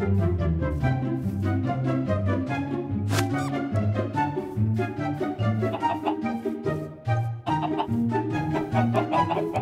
Ha ha ha ha!